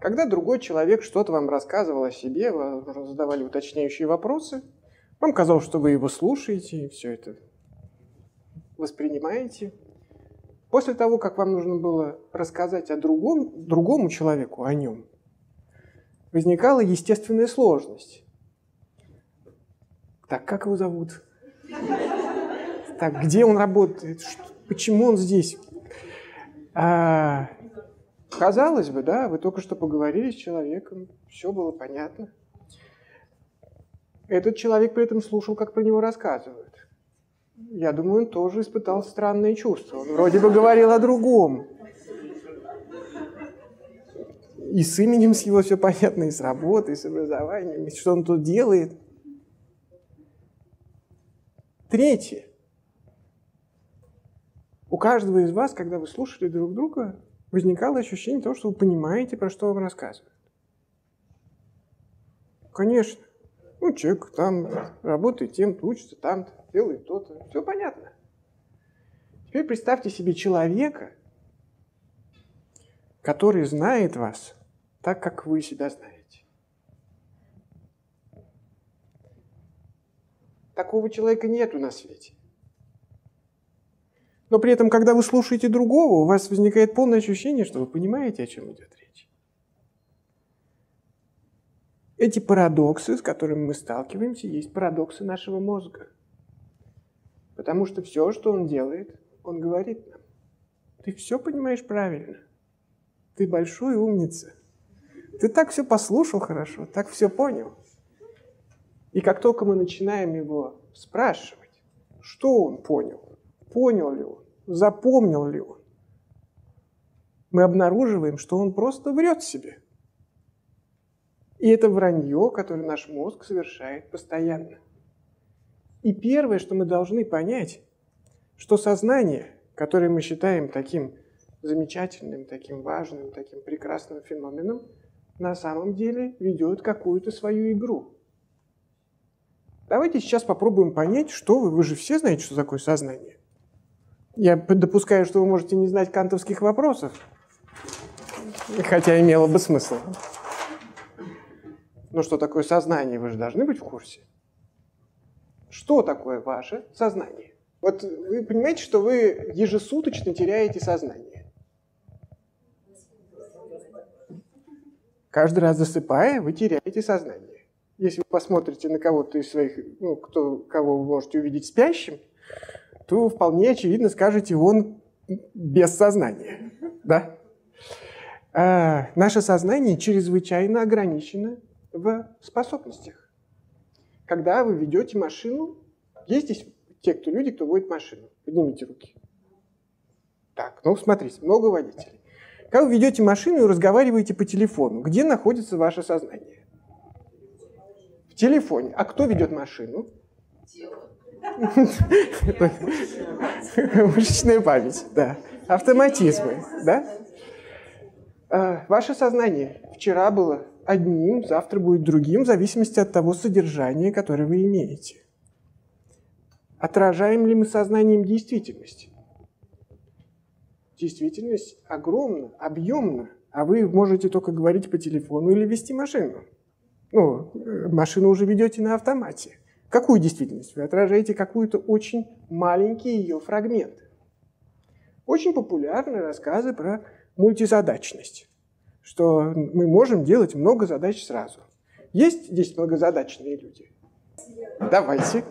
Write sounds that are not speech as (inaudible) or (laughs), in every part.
Когда другой человек что-то вам рассказывал о себе, вы задавали уточняющие вопросы, вам казалось, что вы его слушаете и все это воспринимаете. После того, как вам нужно было рассказать о другом, другому человеку, о нем, возникала естественная сложность. Так, как его зовут? Так, где он работает? Почему он здесь? А, казалось бы, да, вы только что поговорили с человеком, все было понятно. Этот человек при этом слушал, как про него рассказывают. Я думаю, он тоже испытал странные чувства. Он вроде бы говорил о другом. И с именем с его все понятно, и с работой, и с образованием, и что он тут делает. Третье. У каждого из вас, когда вы слушали друг друга, возникало ощущение того, что вы понимаете, про что вам рассказывают. Конечно. Ну, человек там работает тем-то, учится там-то, делает то-то. Все понятно. Теперь представьте себе человека, который знает вас так, как вы себя знаете. Такого человека нету на свете. Но при этом, когда вы слушаете другого, у вас возникает полное ощущение, что вы понимаете, о чем идет речь. Эти парадоксы, с которыми мы сталкиваемся, есть парадоксы нашего мозга. Потому что все, что он делает, он говорит нам. Ты все понимаешь правильно. Ты большой умница. Ты так все послушал хорошо, так все понял. И как только мы начинаем его спрашивать, что он понял, понял ли он, запомнил ли он, мы обнаруживаем, что он просто врет себе. И это вранье, которое наш мозг совершает постоянно. И первое, что мы должны понять, что сознание, которое мы считаем таким замечательным, таким важным, таким прекрасным феноменом, на самом деле ведет какую-то свою игру. Давайте сейчас попробуем понять, что вы, вы же все знаете, что такое сознание. Я допускаю, что вы можете не знать кантовских вопросов, хотя имело бы смысл. Но что такое сознание, вы же должны быть в курсе. Что такое ваше сознание? Вот вы понимаете, что вы ежесуточно теряете сознание. Каждый раз засыпая, вы теряете сознание. Если вы посмотрите на кого-то из своих, ну, кто, кого вы можете увидеть спящим, то вполне очевидно скажете, он без сознания. Да? А наше сознание чрезвычайно ограничено в способностях. Когда вы ведете машину, есть здесь те, кто люди, кто водит машину. Поднимите руки. Так, ну смотрите, много водителей. Когда вы ведете машину и разговариваете по телефону, где находится ваше сознание? телефоне. А кто ведет машину? Мышечная память, да. Автоматизмы, да? А, ваше сознание вчера было одним, завтра будет другим, в зависимости от того содержания, которое вы имеете. Отражаем ли мы сознанием действительность? Действительность огромна, объемна, а вы можете только говорить по телефону или вести машину. Ну, машину уже ведете на автомате. Какую действительность? Вы отражаете какую-то очень маленький ее фрагмент. Очень популярны рассказы про мультизадачность, что мы можем делать много задач сразу. Есть здесь многозадачные люди? Давайте.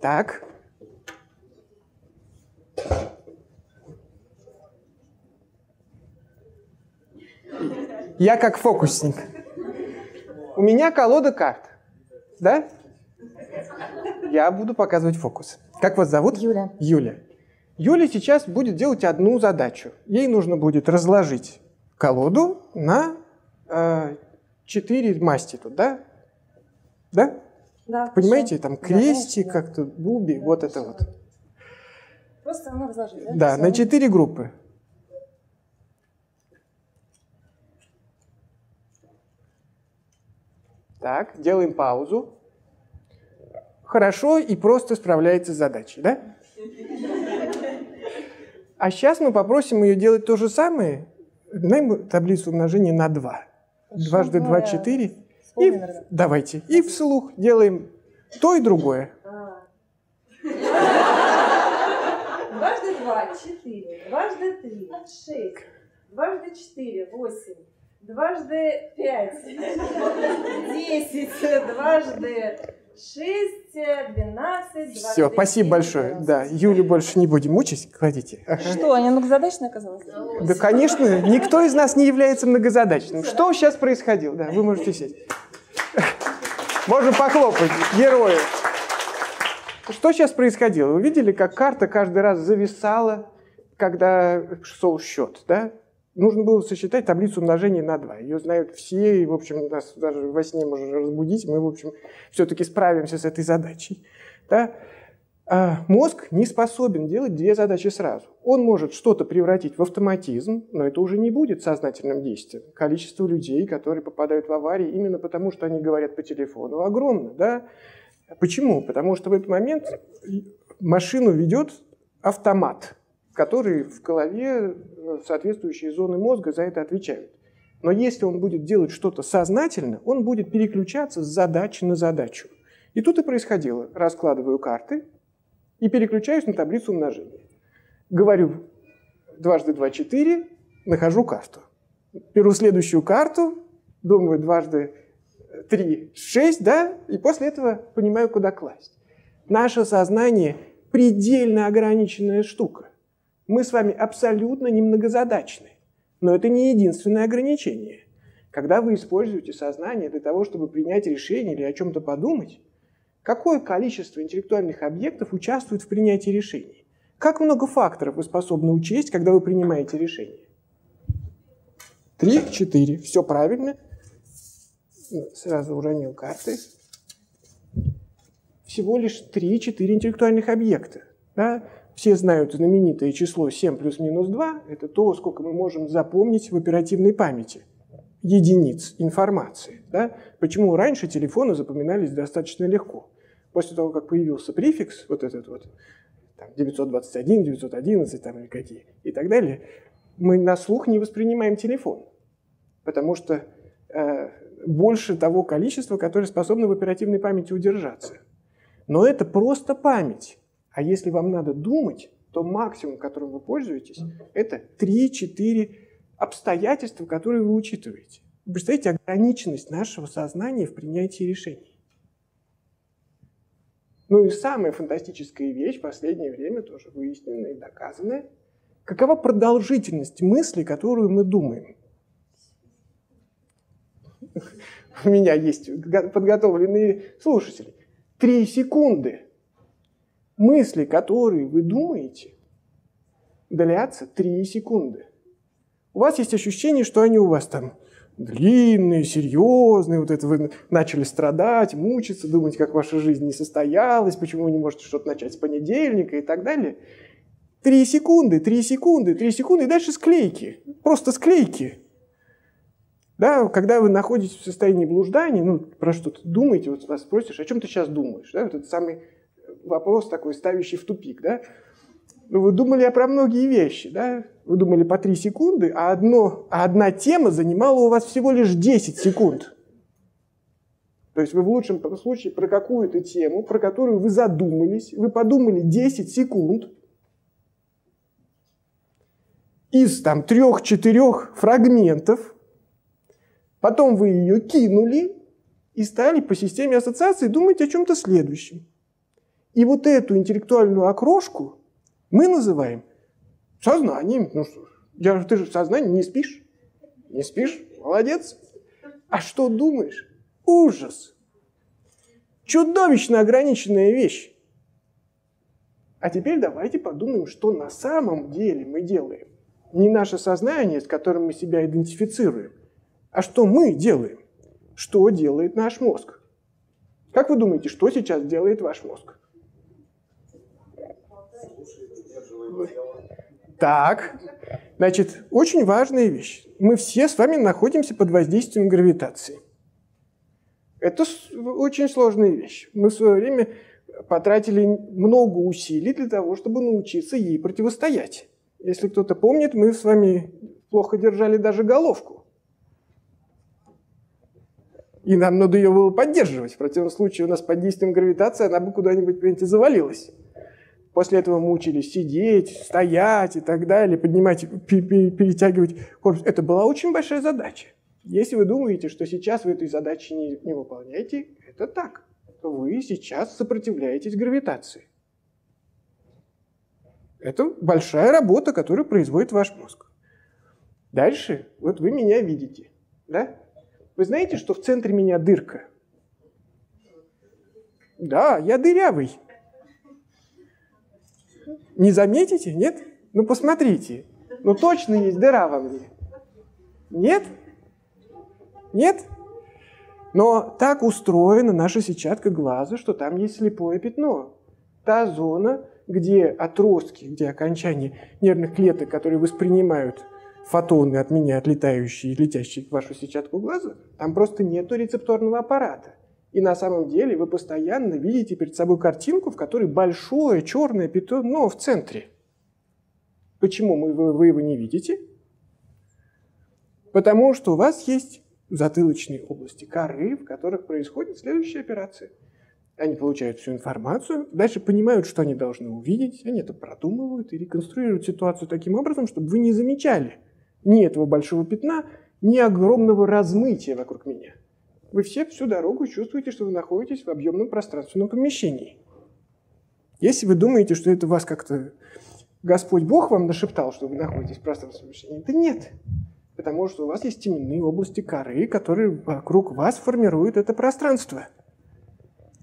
Так. Я как фокусник. У меня колода карт. Да? Я буду показывать фокус. Как вас зовут? Юля. Юля. Юля сейчас будет делать одну задачу. Ей нужно будет разложить колоду на э, четыре масти тут, да? Да? Да. Понимаете, там крестик, да, как-то буби, вот это вот. Просто ну, разложить, да? Да, Все. на четыре группы. Так, делаем паузу. хорошо и просто справляется с задачей, да? А сейчас мы попросим ее делать то же самое. Знаем таблицу умножения на 2. Дважды 2 – 4. И давайте. И вслух делаем то и другое. Дважды два – четыре. Дважды три – шесть. Дважды четыре – восемь. Дважды пять – десять. Дважды шесть, двенадцать, Все, спасибо большое. Да, Юлю больше не будем мучить. Кладите. Что, они многозадачные оказалось? Да, конечно. Никто из нас не является многозадачным. Что сейчас происходило? Да, вы можете сесть. Можно похлопать герою. Что сейчас происходило? Вы видели, как карта каждый раз зависала, когда шел счет, да? Нужно было сосчитать таблицу умножения на 2. Ее знают все, и, в общем, нас даже во сне можно разбудить. Мы, в общем, все-таки справимся с этой задачей. Да? А мозг не способен делать две задачи сразу. Он может что-то превратить в автоматизм, но это уже не будет сознательным действием. Количество людей, которые попадают в аварии именно потому, что они говорят по телефону, огромно. Да? Почему? Потому что в этот момент машину ведет автомат, который в голове э, соответствующие зоны мозга за это отвечают. Но если он будет делать что-то сознательно, он будет переключаться с задачи на задачу. И тут и происходило. Раскладываю карты и переключаюсь на таблицу умножения. Говорю дважды два – четыре, нахожу карту. Беру следующую карту, думаю дважды 3, 6, да, и после этого понимаю, куда класть. Наше сознание предельно ограниченная штука. Мы с вами абсолютно немногозадачны. Но это не единственное ограничение. Когда вы используете сознание для того, чтобы принять решение или о чем-то подумать, какое количество интеллектуальных объектов участвует в принятии решений? Как много факторов вы способны учесть, когда вы принимаете решение? Три, четыре. Все правильно сразу уронил карты. Всего лишь 3-4 интеллектуальных объекта. Да? Все знают знаменитое число 7 плюс минус 2. Это то, сколько мы можем запомнить в оперативной памяти единиц информации. Да? Почему раньше телефоны запоминались достаточно легко? После того, как появился префикс, вот этот вот, там, 921, 911 там, или какие, и так далее, мы на слух не воспринимаем телефон. Потому что э, больше того количества, которое способно в оперативной памяти удержаться. Но это просто память. А если вам надо думать, то максимум, которым вы пользуетесь, это 3-4 обстоятельства, которые вы учитываете. Вы представляете ограниченность нашего сознания в принятии решений. Ну и самая фантастическая вещь в последнее время тоже выясненная и доказанная. Какова продолжительность мысли, которую мы думаем? (laughs) у меня есть подготовленные слушатели. Три секунды. Мысли, которые вы думаете, длятся три секунды. У вас есть ощущение, что они у вас там длинные, серьезные, вот это вы начали страдать, мучиться, думать, как ваша жизнь не состоялась, почему вы не можете что-то начать с понедельника и так далее. Три секунды, три секунды, три секунды, и дальше склейки. Просто склейки. Да, когда вы находитесь в состоянии блуждания, ну, про что-то думаете, вот вас спросишь, о чем ты сейчас думаешь? Да, вот это самый вопрос такой, ставящий в тупик, да? Ну, вы думали про многие вещи, да? Вы думали по 3 секунды, а, одно, а одна тема занимала у вас всего лишь 10 секунд. То есть вы в лучшем случае про какую-то тему, про которую вы задумались, вы подумали 10 секунд, из там трех-четырех фрагментов, Потом вы ее кинули и стали по системе ассоциации думать о чем-то следующем. И вот эту интеллектуальную окрошку мы называем сознанием. Ну что, я, ты же в сознании не спишь? Не спишь? Молодец. А что думаешь? Ужас. Чудовищно ограниченная вещь. А теперь давайте подумаем, что на самом деле мы делаем. Не наше сознание, с которым мы себя идентифицируем, а что мы делаем? Что делает наш мозг? Как вы думаете, что сейчас делает ваш мозг? Так, значит, очень важная вещь. Мы все с вами находимся под воздействием гравитации. Это очень сложная вещь. Мы в свое время потратили много усилий для того, чтобы научиться ей противостоять. Если кто-то помнит, мы с вами плохо держали даже головку. И нам надо ее было поддерживать. В противном случае у нас под действием гравитации она бы куда-нибудь, понимаете, завалилась. После этого мы учились сидеть, стоять и так далее, поднимать, перетягивать корпус. Это была очень большая задача. Если вы думаете, что сейчас вы этой задачи не, не выполняете, это так. Вы сейчас сопротивляетесь гравитации. Это большая работа, которую производит ваш мозг. Дальше, вот вы меня видите, да? Вы знаете, что в центре меня дырка? Да, я дырявый. Не заметите, нет? Ну посмотрите. Ну точно есть дыра во мне. Нет? Нет? Но так устроена наша сетчатка глаза, что там есть слепое пятно. Та зона, где отростки, где окончания нервных клеток, которые воспринимают фотоны от меня, отлетающие и летящие в вашу сетчатку глаза, там просто нет рецепторного аппарата. И на самом деле вы постоянно видите перед собой картинку, в которой большое черное пятно в центре. Почему вы, вы его не видите? Потому что у вас есть затылочные области коры, в которых происходит следующая операция. Они получают всю информацию, дальше понимают, что они должны увидеть, они это продумывают и реконструируют ситуацию таким образом, чтобы вы не замечали ни этого большого пятна, ни огромного размытия вокруг меня. Вы все всю дорогу чувствуете, что вы находитесь в объемном пространственном помещении. Если вы думаете, что это вас как-то Господь Бог вам нашептал, что вы находитесь в пространственном помещении, это нет потому что у вас есть теменные области коры, которые вокруг вас формируют это пространство.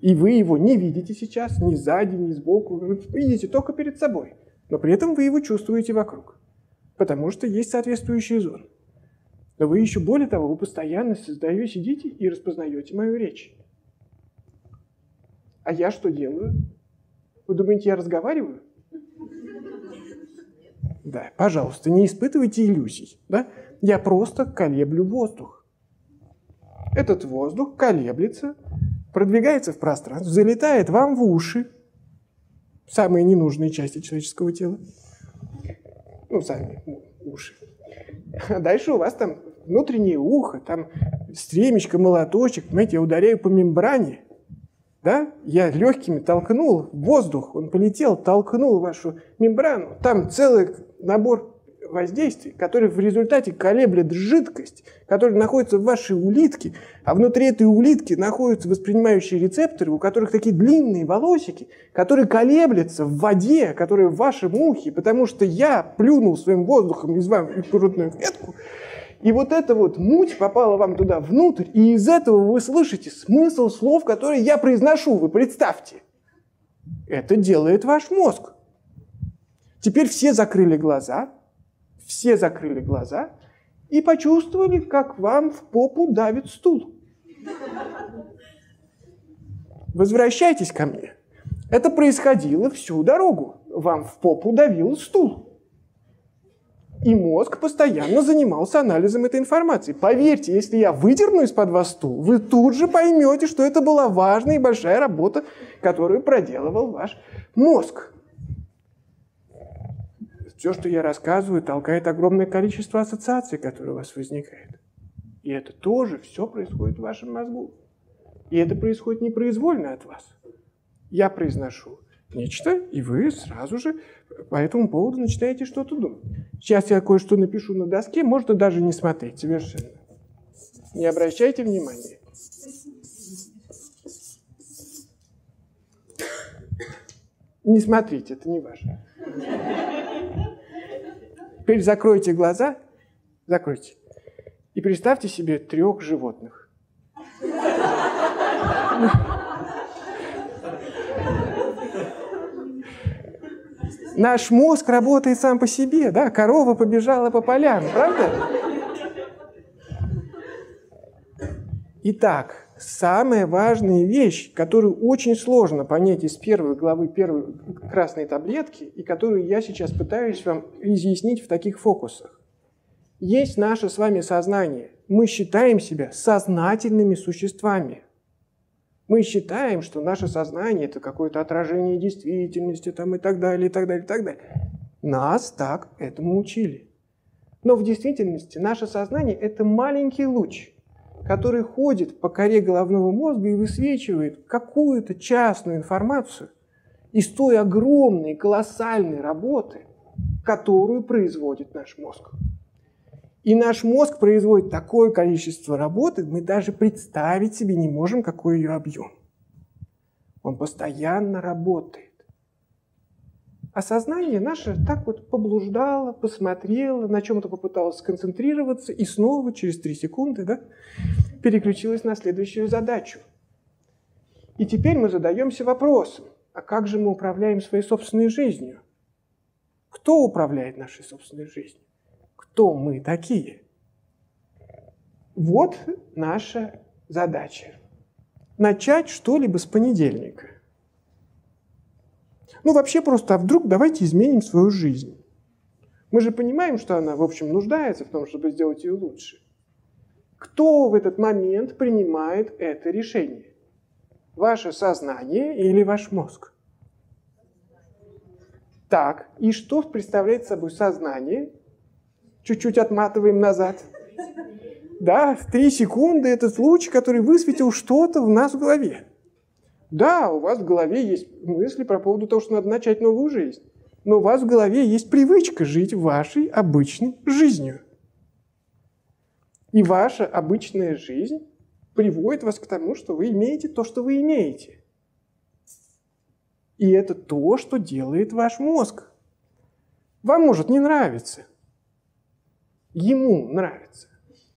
И вы его не видите сейчас ни сзади, ни сбоку, вы видите только перед собой, но при этом вы его чувствуете вокруг, потому что есть соответствующие зоны. Но вы еще более того, вы постоянно создаете, сидите и распознаете мою речь. А я что делаю? Вы думаете, я разговариваю? Да, пожалуйста, не испытывайте иллюзий. Да? Я просто колеблю воздух. Этот воздух колеблется, продвигается в пространство, залетает вам в уши, самые ненужные части человеческого тела. Ну, сами уши. А дальше у вас там внутреннее ухо, там стремечко, молоточек, понимаете, я ударяю по мембране, да, я легкими толкнул воздух, он полетел, толкнул вашу мембрану, там целый набор воздействий, который в результате колеблет жидкость, которая находится в вашей улитке, а внутри этой улитки находятся воспринимающие рецепторы, у которых такие длинные волосики, которые колеблются в воде, которые в вашем ухе, потому что я плюнул своим воздухом из вам грудную клетку, и вот эта вот муть попала вам туда внутрь, и из этого вы слышите смысл слов, которые я произношу. Вы представьте. Это делает ваш мозг. Теперь все закрыли глаза, все закрыли глаза и почувствовали, как вам в попу давит стул. Возвращайтесь ко мне. Это происходило всю дорогу. Вам в попу давил стул. И мозг постоянно занимался анализом этой информации. Поверьте, если я выдерну из-под вас стул, вы тут же поймете, что это была важная и большая работа, которую проделывал ваш мозг. Все, что я рассказываю, толкает огромное количество ассоциаций, которые у вас возникают. И это тоже все происходит в вашем мозгу. И это происходит непроизвольно от вас. Я произношу нечто, и вы сразу же по этому поводу начинаете что-то думать. Сейчас я кое-что напишу на доске, можно даже не смотреть совершенно. Не обращайте внимания. Не смотрите, это не важно. Теперь закройте глаза, закройте, и представьте себе трех животных. Наш мозг работает сам по себе, да? Корова побежала по полям, правда? Итак, самая важная вещь, которую очень сложно понять из первой главы первой красной таблетки, и которую я сейчас пытаюсь вам изъяснить в таких фокусах. Есть наше с вами сознание. Мы считаем себя сознательными существами. Мы считаем, что наше сознание это какое-то отражение действительности там, и так далее, и так далее, и так далее. Нас так этому учили. Но в действительности наше сознание это маленький луч, который ходит по коре головного мозга и высвечивает какую-то частную информацию из той огромной, колоссальной работы, которую производит наш мозг. И наш мозг производит такое количество работы, мы даже представить себе не можем, какой ее объем. Он постоянно работает. А сознание наше так вот поблуждало, посмотрело, на чем-то попыталось сконцентрироваться и снова через три секунды да, переключилось на следующую задачу. И теперь мы задаемся вопросом, а как же мы управляем своей собственной жизнью? Кто управляет нашей собственной жизнью? Кто мы такие. Вот наша задача. Начать что-либо с понедельника. Ну, вообще просто, а вдруг давайте изменим свою жизнь. Мы же понимаем, что она, в общем, нуждается в том, чтобы сделать ее лучше. Кто в этот момент принимает это решение? Ваше сознание или ваш мозг? Так, и что представляет собой сознание чуть-чуть отматываем назад. Да, в три секунды этот луч, который высветил что-то в нас в голове. Да, у вас в голове есть мысли про поводу того, что надо начать новую жизнь. Но у вас в голове есть привычка жить вашей обычной жизнью. И ваша обычная жизнь приводит вас к тому, что вы имеете то, что вы имеете. И это то, что делает ваш мозг. Вам может не нравиться – ему нравится.